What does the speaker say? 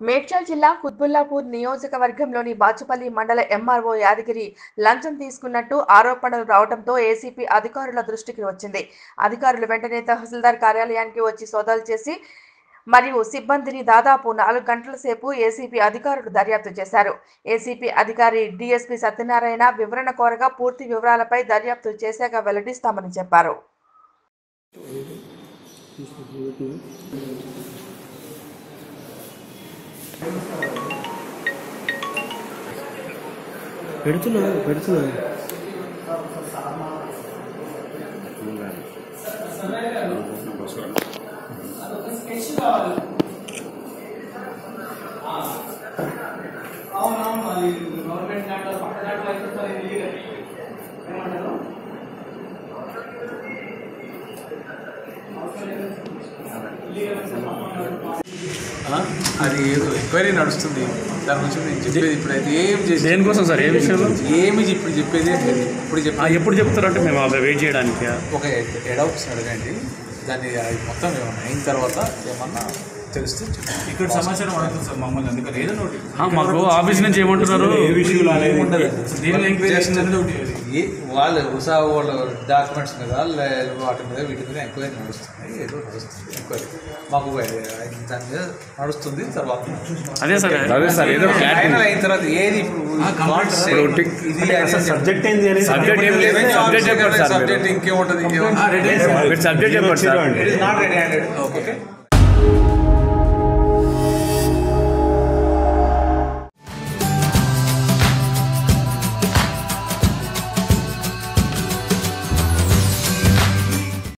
మేడ్చల్ జిల్లా కుత్బుల్లాపూర్ నియోజకవర్గంలోని బాచుపల్లి మండల ఎంఆర్ఓ యాదగిరి లంచం తీసుకున్నట్టు ఆరోపణలు రావడంతో ఏసీపీ అధికారుల దృష్టికి వచ్చింది. అధికారులు వెంటనే తహసీల్దార్ కార్యాలయానికి వచ్చి సోదాలు చేసి మరియు సిబ్బందిని దాదాపు నాలుగు గంటల సేపు ఏసీపీ అధికారులు దర్యాప్తు చేశారు. ఏసీపీ అధికారి డిఎస్పీ సత్యనారాయణ వివరణ కోరగా పూర్తి వివరాలపై దర్యాప్తు చేశాక వెల్లడిస్తామని చెప్పారు. పెడుతున్నా పెడుతున్నా ఆ? అది ఏదో ఎంక్వైరీ నడుస్తుంది. దాని గురించి నేను చెప్పేది ఇప్పుడైతే ఏం చేసి దేనికోసం సార్? ఏ విషయంలో? ఏమి ఇప్పుడు చెప్పేది? ఇప్పుడు చెప్పి ఎప్పుడు చెప్తారంటే మేము వెయిట్ చేయడానికి? ఒక ఎడౌట్స్ అడగండి. దాన్ని మొత్తం ఏమన్నా అయిన తర్వాత ఏమన్నా తెలుస్తే. ఇక్కడ సమాచారం అడుగుతుంది సార్ మమ్మల్ని అందుకని. ఏదో మాకు ఆఫీస్ నుంచి ఏమంటున్నారు? ఏ విషయంలో అనేది ఉండదు. ఎంక్వైరీ వాళ్ళు ఉసా వాళ్ళ డాక్యుమెంట్స్ మీద వాటి మీద వీటి మీద ఎంక్వైరీ నడుస్తుంది ఏదో నడుస్తుంది. ఎంక్వైరీ మాకు దాని మీద నడుస్తుంది. తర్వాత అదే సార్. అదే సార్, ఏదో ఫైనల్ అయిన తర్వాత ఏది ఇప్పుడు ఇది సబ్జెక్ట్ ఏంది ఏం లేదు. చెప్పండి. సబ్జెక్ట్ ఇంకేముంటుంది చెప్పండి sir. It is not ready handed okay